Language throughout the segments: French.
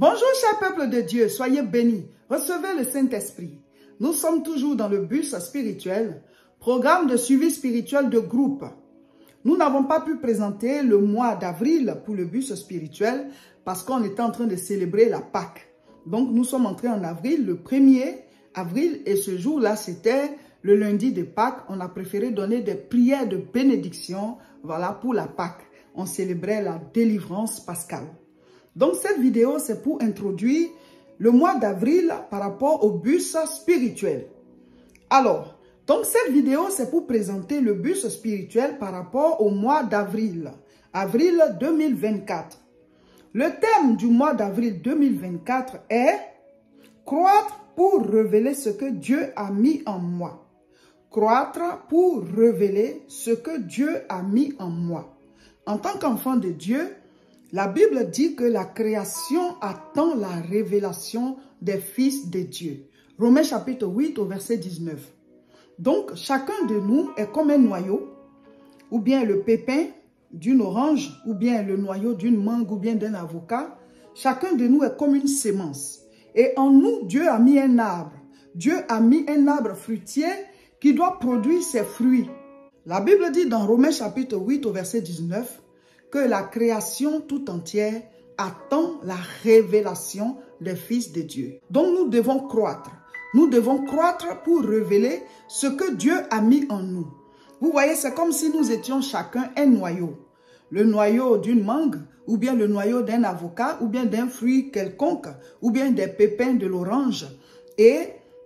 Bonjour cher peuple de Dieu, soyez bénis, recevez le Saint-Esprit. Nous sommes toujours dans le bus spirituel, programme de suivi spirituel de groupe. Nous n'avons pas pu présenter le mois d'avril pour le bus spirituel parce qu'on était en train de célébrer la Pâque. Donc nous sommes entrés en avril, le 1er avril, et ce jour-là, c'était le lundi de Pâques. On a préféré donner des prières de bénédiction, voilà, pour la Pâque. On célébrait la délivrance pascale. Donc cette vidéo, c'est pour introduire le mois d'avril par rapport au bus spirituel. Alors, donc cette vidéo, c'est pour présenter le bus spirituel par rapport au mois d'avril, avril 2024. Le thème du mois d'avril 2024 est « Croître pour révéler ce que Dieu a mis en moi ». Croître pour révéler ce que Dieu a mis en moi. En tant qu'enfant de Dieu, la Bible dit que la création attend la révélation des fils de Dieu. Romains chapitre 8 au verset 19. Donc, chacun de nous est comme un noyau, ou bien le pépin d'une orange, ou bien le noyau d'une mangue, ou bien d'un avocat. Chacun de nous est comme une sémence. Et en nous, Dieu a mis un arbre. Dieu a mis un arbre fruitier qui doit produire ses fruits. La Bible dit dans Romains chapitre 8 au verset 19, que la création tout entière attend la révélation des fils de Dieu. Donc nous devons croître. Nous devons croître pour révéler ce que Dieu a mis en nous. Vous voyez, c'est comme si nous étions chacun un noyau. Le noyau d'une mangue, ou bien le noyau d'un avocat, ou bien d'un fruit quelconque, ou bien des pépins de l'orange. Et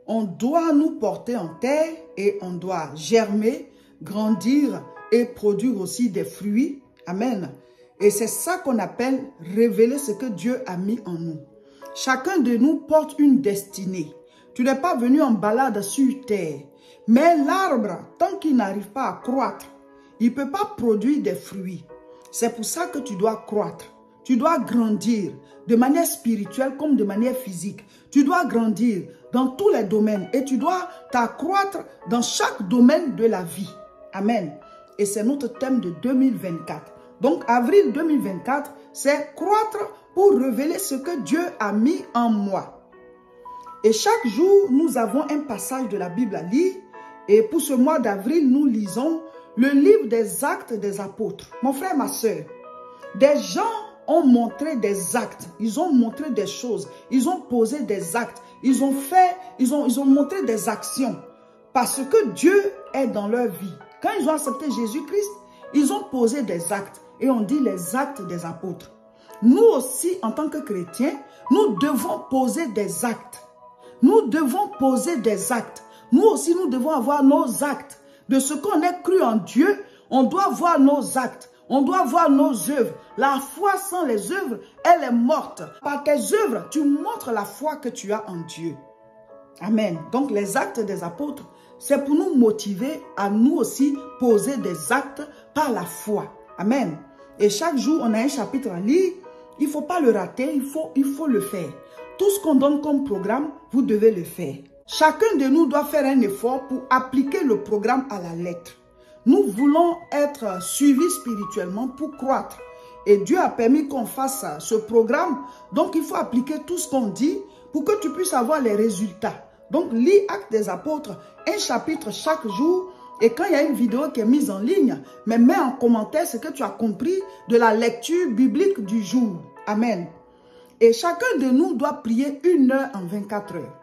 on doit nous porter en terre et on doit germer, grandir et produire aussi des fruits Amen. Et c'est ça qu'on appelle révéler ce que Dieu a mis en nous. Chacun de nous porte une destinée. Tu n'es pas venu en balade sur terre. Mais l'arbre, tant qu'il n'arrive pas à croître, il ne peut pas produire des fruits. C'est pour ça que tu dois croître. Tu dois grandir de manière spirituelle comme de manière physique. Tu dois grandir dans tous les domaines et tu dois t'accroître dans chaque domaine de la vie. Amen. Et c'est notre thème de 2024. Donc, avril 2024, c'est croître pour révéler ce que Dieu a mis en moi. Et chaque jour, nous avons un passage de la Bible à lire. Et pour ce mois d'avril, nous lisons le livre des actes des apôtres. Mon frère, ma soeur, des gens ont montré des actes, ils ont montré des choses, ils ont posé des actes, ils ont fait, ils ont, ils ont montré des actions. Parce que Dieu est dans leur vie. Quand ils ont accepté Jésus-Christ, ils ont posé des actes et on dit les actes des apôtres. Nous aussi, en tant que chrétiens, nous devons poser des actes. Nous devons poser des actes. Nous aussi, nous devons avoir nos actes. De ce qu'on est cru en Dieu, on doit voir nos actes. On doit voir nos œuvres. La foi sans les œuvres, elle est morte. Par tes œuvres, tu montres la foi que tu as en Dieu. Amen. Donc les actes des apôtres, c'est pour nous motiver à nous aussi poser des actes par la foi. Amen. Et chaque jour, on a un chapitre à lire. Il ne faut pas le rater, il faut, il faut le faire. Tout ce qu'on donne comme programme, vous devez le faire. Chacun de nous doit faire un effort pour appliquer le programme à la lettre. Nous voulons être suivis spirituellement pour croître. Et Dieu a permis qu'on fasse ce programme. Donc, il faut appliquer tout ce qu'on dit pour que tu puisses avoir les résultats. Donc, lis Actes des Apôtres, un chapitre chaque jour. Et quand il y a une vidéo qui est mise en ligne, mais mets en commentaire ce que tu as compris de la lecture biblique du jour. Amen. Et chacun de nous doit prier une heure en 24 heures.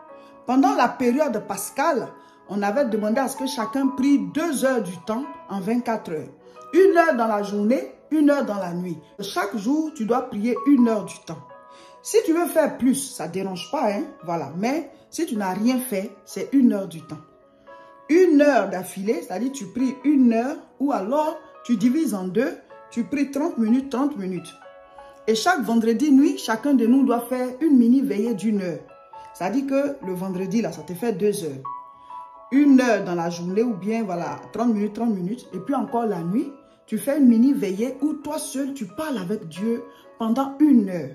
Pendant la période pascale, on avait demandé à ce que chacun prie deux heures du temps en 24 heures. Une heure dans la journée, une heure dans la nuit. Chaque jour, tu dois prier une heure du temps. Si tu veux faire plus, ça ne dérange pas, hein? Voilà. Mais si tu n'as rien fait, c'est une heure du temps. Une heure d'affilée, c'est-à-dire tu pries une heure ou alors tu divises en deux, tu pries 30 minutes, 30 minutes. Et chaque vendredi nuit, chacun de nous doit faire une mini veillée d'une heure. C'est-à-dire que le vendredi, là, ça te fait deux heures. Une heure dans la journée ou bien, voilà, 30 minutes, 30 minutes. Et puis encore la nuit, tu fais une mini veillée où toi seul, tu parles avec Dieu pendant une heure.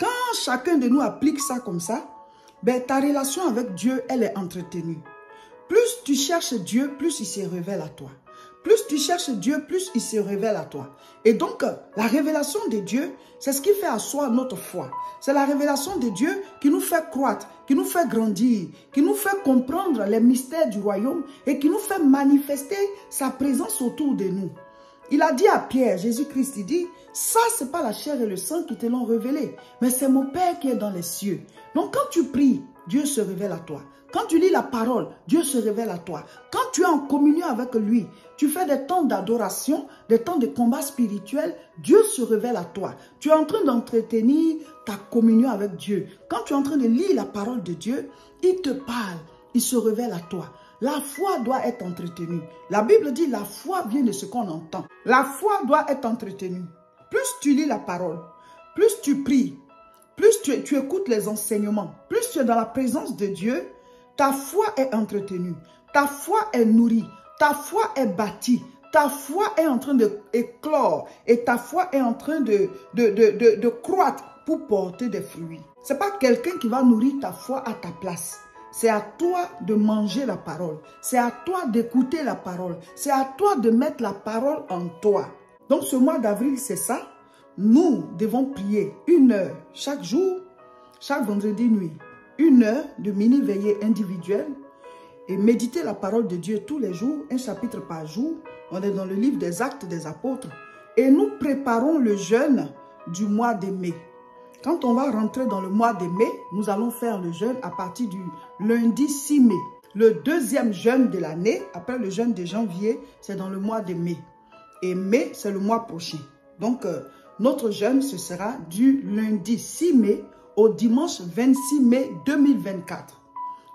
Quand chacun de nous applique ça comme ça, ben, ta relation avec Dieu, elle est entretenue. Plus tu cherches Dieu, plus il se révèle à toi. Plus tu cherches Dieu, plus il se révèle à toi. Et donc, la révélation de Dieu, c'est ce qui fait asseoir notre foi. C'est la révélation de Dieu qui nous fait croître, qui nous fait grandir, qui nous fait comprendre les mystères du royaume et qui nous fait manifester sa présence autour de nous. Il a dit à Pierre, Jésus-Christ, il dit, ça, c'est pas la chair et le sang qui te l'ont révélé, mais c'est mon Père qui est dans les cieux. Donc, quand tu pries, Dieu se révèle à toi. Quand tu lis la parole, Dieu se révèle à toi. Quand tu es en communion avec lui, tu fais des temps d'adoration, des temps de combat spirituel, Dieu se révèle à toi. Tu es en train d'entretenir ta communion avec Dieu. Quand tu es en train de lire la parole de Dieu, il te parle, il se révèle à toi. La foi doit être entretenue. La Bible dit la foi vient de ce qu'on entend. La foi doit être entretenue. Plus tu lis la parole, plus tu pries, plus tu, tu écoutes les enseignements, plus tu es dans la présence de Dieu, ta foi est entretenue, ta foi est nourrie, ta foi est bâtie, ta foi est en train d'éclore et ta foi est en train de, de, croître pour porter des fruits. Ce n'est pas quelqu'un qui va nourrir ta foi à ta place. C'est à toi de manger la parole. C'est à toi d'écouter la parole. C'est à toi de mettre la parole en toi. Donc ce mois d'avril, c'est ça. Nous devons prier une heure chaque jour, chaque vendredi nuit. Une heure de mini-veillée individuelle et méditer la parole de Dieu tous les jours, un chapitre par jour. On est dans le livre des actes des apôtres. Et nous préparons le jeûne du mois de mai. Quand on va rentrer dans le mois de mai, nous allons faire le jeûne à partir du lundi 6 mai. Le deuxième jeûne de l'année, après le jeûne de janvier, c'est dans le mois de mai. Et mai, c'est le mois prochain. Donc, euh, notre jeûne, ce sera du lundi 6 mai au dimanche 26 mai 2024.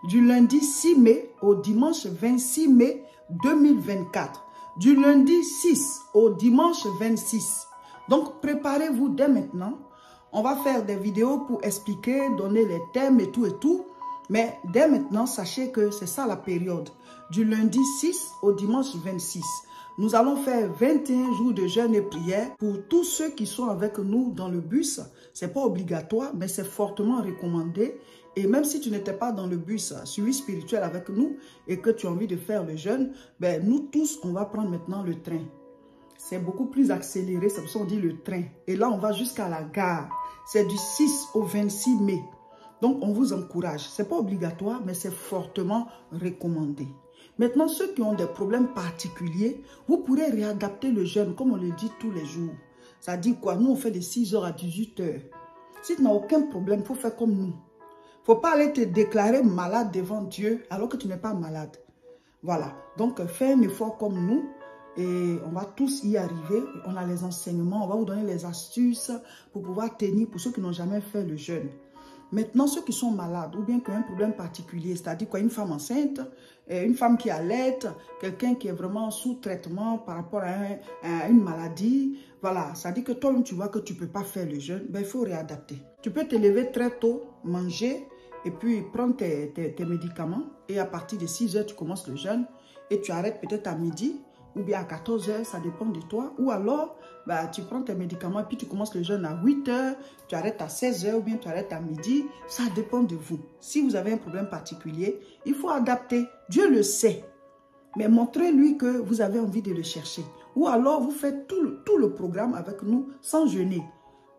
Du lundi 6 mai au dimanche 26 mai 2024. Du lundi 6 au dimanche 26. Donc, préparez-vous dès maintenant on va faire des vidéos pour expliquer, donner les thèmes et tout et tout. Mais dès maintenant, sachez que c'est ça la période. Du lundi 6 au dimanche 26. Nous allons faire 21 jours de jeûne et prière pour tous ceux qui sont avec nous dans le bus. C'est pas obligatoire, mais c'est fortement recommandé. Et même si tu n'étais pas dans le bus suivi spirituel avec nous et que tu as envie de faire le jeûne, ben nous tous, on va prendre maintenant le train. C'est beaucoup plus accéléré, c'est pour ça qu'on dit le train. Et là, on va jusqu'à la gare. C'est du 6 au 26 mai. Donc, on vous encourage. Ce n'est pas obligatoire, mais c'est fortement recommandé. Maintenant, ceux qui ont des problèmes particuliers, vous pourrez réadapter le jeûne, comme on le dit tous les jours. Ça dit quoi? Nous, on fait de 6h à 18h. Si tu n'as aucun problème, il faut faire comme nous. Il ne faut pas aller te déclarer malade devant Dieu alors que tu n'es pas malade. Voilà. Donc, fais un effort comme nous et on va tous y arriver. On a les enseignements, on va vous donner les astuces pour pouvoir tenir pour ceux qui n'ont jamais fait le jeûne. Maintenant, ceux qui sont malades ou bien qui ont un problème particulier, c'est-à-dire quoi, une femme enceinte, une femme qui allait, quelqu'un qui est vraiment sous traitement par rapport à, une maladie, voilà, ça dit que toi tu vois que tu ne peux pas faire le jeûne, ben, il faut réadapter. Tu peux te lever très tôt, manger, et puis prendre tes, tes médicaments, et à partir de 6 heures, tu commences le jeûne, et tu arrêtes peut-être à midi, ou bien à 14 heures, ça dépend de toi. Ou alors, bah, tu prends tes médicaments, puis tu commences le jeûne à 8 heures, tu arrêtes à 16 heures, ou bien tu arrêtes à midi. Ça dépend de vous. Si vous avez un problème particulier, il faut adapter. Dieu le sait. Mais montrez-lui que vous avez envie de le chercher. Ou alors, vous faites tout le, tout le programme avec nous sans jeûner.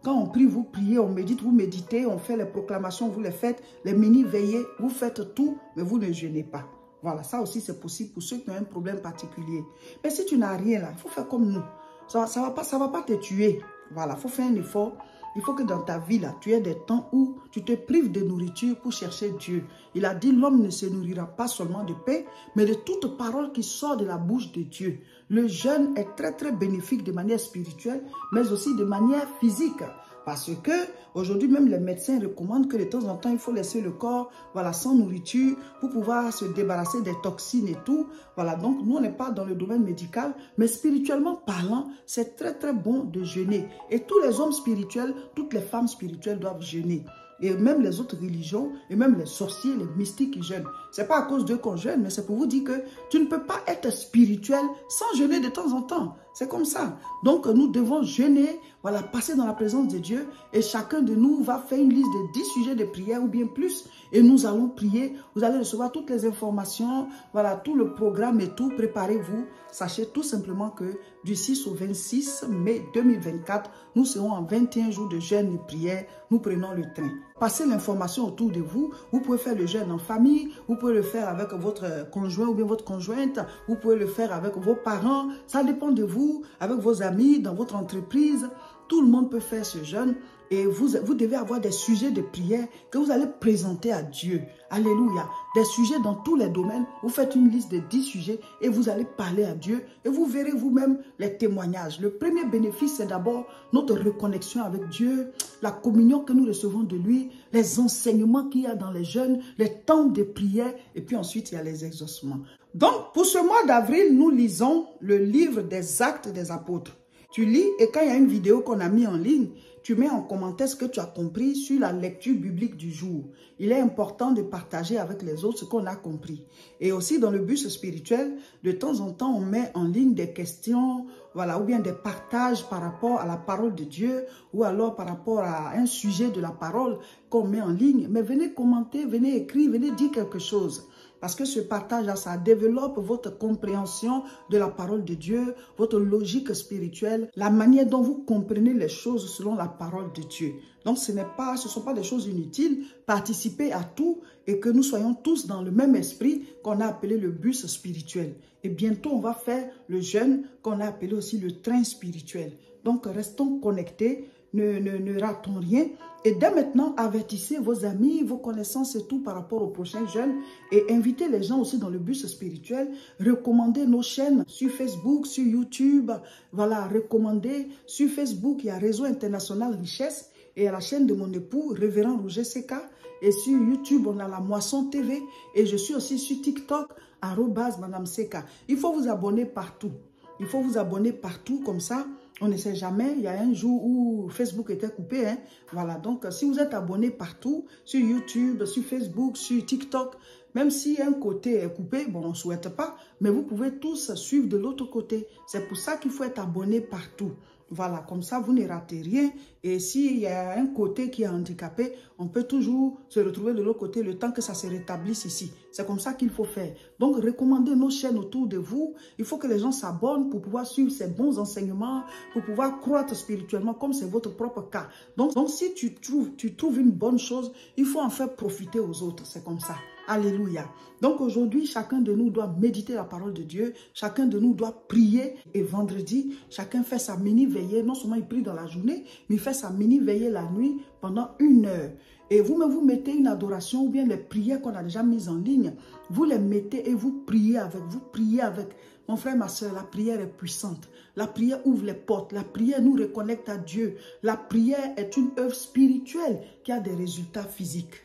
Quand on prie, vous priez, on médite, vous méditez, on fait les proclamations, vous les faites, les mini-veillées, vous faites tout, mais vous ne jeûnez pas. Voilà, ça aussi c'est possible pour ceux qui ont un problème particulier. Mais si tu n'as rien là, il faut faire comme nous. Ça ne va, pas, ça va pas te tuer. Voilà, il faut faire un effort. Il faut que dans ta vie là, tu aies des temps où tu te prives de nourriture pour chercher Dieu. Il a dit l'homme ne se nourrira pas seulement de paix, mais de toute parole qui sort de la bouche de Dieu. Le jeûne est très très bénéfique de manière spirituelle, mais aussi de manière physique. Parce que aujourd'hui, même les médecins recommandent que de temps en temps, il faut laisser le corps voilà, sans nourriture pour pouvoir se débarrasser des toxines et tout. Voilà, donc nous, on n'est pas dans le domaine médical, mais spirituellement parlant, c'est très très bon de jeûner. Et tous les hommes spirituels, toutes les femmes spirituelles doivent jeûner et même les autres religions, et même les sorciers, les mystiques qui jeûnent. C'est pas à cause d'eux qu'on jeûne, mais c'est pour vous dire que tu ne peux pas être spirituel sans jeûner de temps en temps. C'est comme ça. Donc, nous devons jeûner, voilà, passer dans la présence de Dieu et chacun de nous va faire une liste de 10 sujets de prière ou bien plus et nous allons prier. Vous allez recevoir toutes les informations, voilà, tout le programme et tout. Préparez-vous. Sachez tout simplement que du 6 au 26 mai 2024, nous serons en 21 jours de jeûne et prière. Nous prenons le train. Passez l'information autour de vous. Vous pouvez faire le jeûne en famille. Vous pouvez le faire avec votre conjoint ou bien votre conjointe. Vous pouvez le faire avec vos parents. Ça dépend de vous, avec vos amis, dans votre entreprise. Tout le monde peut faire ce jeûne et vous, vous devez avoir des sujets de prière que vous allez présenter à Dieu. Alléluia. Des sujets dans tous les domaines. Vous faites une liste de 10 sujets et vous allez parler à Dieu et vous verrez vous-même les témoignages. Le premier bénéfice, c'est d'abord notre reconnexion avec Dieu, la communion que nous recevons de lui, les enseignements qu'il y a dans les jeunes, les temps de prière et puis ensuite il y a les exaucements. Donc, pour ce mois d'avril, nous lisons le livre des actes des apôtres. Tu lis et quand il y a une vidéo qu'on a mis en ligne, tu mets en commentaire ce que tu as compris sur la lecture biblique du jour. Il est important de partager avec les autres ce qu'on a compris. Et aussi dans le bus spirituel, de temps en temps, on met en ligne des questions, voilà, ou bien des partages par rapport à la parole de Dieu, ou alors par rapport à un sujet de la parole qu'on met en ligne. Mais venez commenter, venez écrire, venez dire quelque chose. Parce que ce partage-là, ça développe votre compréhension de la parole de Dieu, votre logique spirituelle, la manière dont vous comprenez les choses selon la parole de Dieu. Donc, ce n'est pas, ce sont pas des choses inutiles. Participez à tout et que nous soyons tous dans le même esprit qu'on a appelé le bus spirituel. Et bientôt, on va faire le jeûne qu'on a appelé aussi le train spirituel. Donc, restons connectés ne, ne, ne ratons rien. Et dès maintenant, avertissez vos amis, vos connaissances et tout par rapport aux prochains jeunes et invitez les gens aussi dans le bus spirituel. Recommandez nos chaînes sur Facebook, sur YouTube. Voilà, recommandez. Sur Facebook, il y a Réseau International Richesse et à la chaîne de mon époux, Révérend Roger Seka. Et sur YouTube, on a la Moisson TV. Et je suis aussi sur TikTok, arrobas Madame Seka. Il faut vous abonner partout. Il faut vous abonner partout comme ça. On ne sait jamais. Il y a un jour où Facebook était coupé. Hein. Voilà. Donc, si vous êtes abonné partout, sur YouTube, sur Facebook, sur TikTok, même si un côté est coupé, bon, on ne souhaite pas, mais vous pouvez tous suivre de l'autre côté. C'est pour ça qu'il faut être abonné partout. Voilà, comme ça, vous ne ratez rien. Et s'il y a un côté qui est handicapé, on peut toujours se retrouver de l'autre côté le temps que ça se rétablisse ici. C'est comme ça qu'il faut faire. Donc, recommandez nos chaînes autour de vous. Il faut que les gens s'abonnent pour pouvoir suivre ces bons enseignements, pour pouvoir croître spirituellement comme c'est votre propre cas. Donc, donc si tu trouves, tu trouves une bonne chose, il faut en faire profiter aux autres. C'est comme ça. Alléluia. Donc aujourd'hui, chacun de nous doit méditer la parole de Dieu. Chacun de nous doit prier. Et vendredi, chacun fait sa mini-veillée. Non seulement il prie dans la journée, mais il fait sa mini-veillée la nuit pendant une heure. Et vous-même, vous mettez une adoration ou bien les prières qu'on a déjà mises en ligne. Vous les mettez et vous priez avec. Vous priez avec. Mon frère, ma soeur, la prière est puissante. La prière ouvre les portes. La prière nous reconnecte à Dieu. La prière est une œuvre spirituelle qui a des résultats physiques.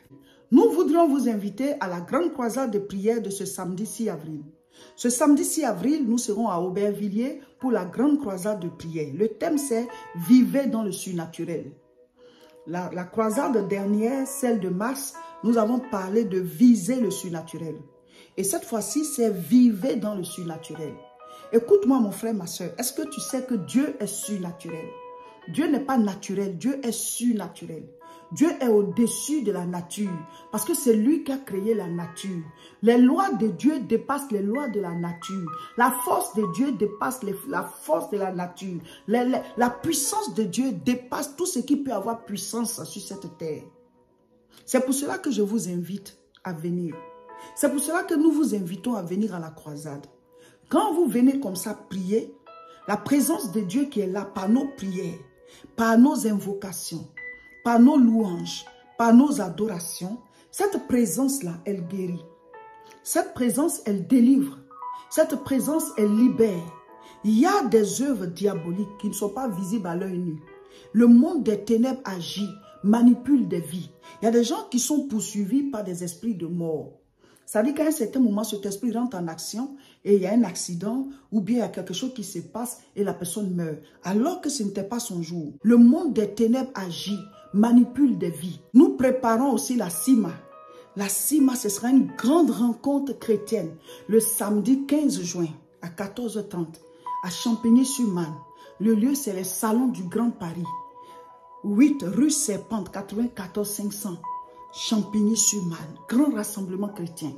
Nous voudrions vous inviter à la grande croisade de prière de ce samedi 6 avril. Ce samedi 6 avril, nous serons à Aubervilliers pour la grande croisade de prière. Le thème c'est « Vivez dans le surnaturel ». La, la croisade dernière, celle de mars, nous avons parlé de viser le surnaturel. Et cette fois-ci, c'est « Vivez dans le surnaturel ». Écoute-moi mon frère, ma soeur, est-ce que tu sais que Dieu est surnaturel? Dieu n'est pas naturel, Dieu est surnaturel. Dieu est au-dessus de la nature parce que c'est lui qui a créé la nature. Les lois de Dieu dépassent les lois de la nature. La force de Dieu dépasse la force de la nature. la puissance de Dieu dépasse tout ce qui peut avoir puissance sur cette terre. C'est pour cela que je vous invite à venir. C'est pour cela que nous vous invitons à venir à la croisade. Quand vous venez comme ça prier, la présence de Dieu qui est là par nos prières, par nos invocations, par nos louanges, par nos adorations, cette présence-là, elle guérit. Cette présence, elle délivre. Cette présence, elle libère. Il y a des œuvres diaboliques qui ne sont pas visibles à l'œil nu. Le monde des ténèbres agit, manipule des vies. Il y a des gens qui sont poursuivis par des esprits de mort. Ça dit qu'à un certain moment, cet esprit rentre en action et il y a un accident ou bien il y a quelque chose qui se passe et la personne meurt. Alors que ce n'était pas son jour. Le monde des ténèbres agit, manipule des vies. Nous préparons aussi la CIMA. La CIMA, ce sera une grande rencontre chrétienne le samedi 15 juin à 14h30 à Champigny-sur-Marne. Le lieu, c'est le Salon du Grand Paris. 8 rue Serpente, 94 500. Champigny-sur-Marne. Grand rassemblement chrétien.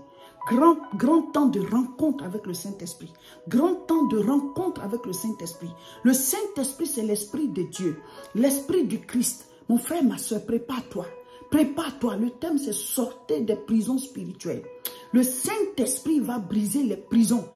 Grand, grand temps de rencontre avec le Saint-Esprit. Grand temps de rencontre avec le Saint-Esprit. Le Saint-Esprit, c'est l'Esprit de Dieu. L'Esprit du Christ. Mon frère, ma soeur, prépare-toi. Prépare-toi. Le thème, c'est sortir des prisons spirituelles. Le Saint-Esprit va briser les prisons.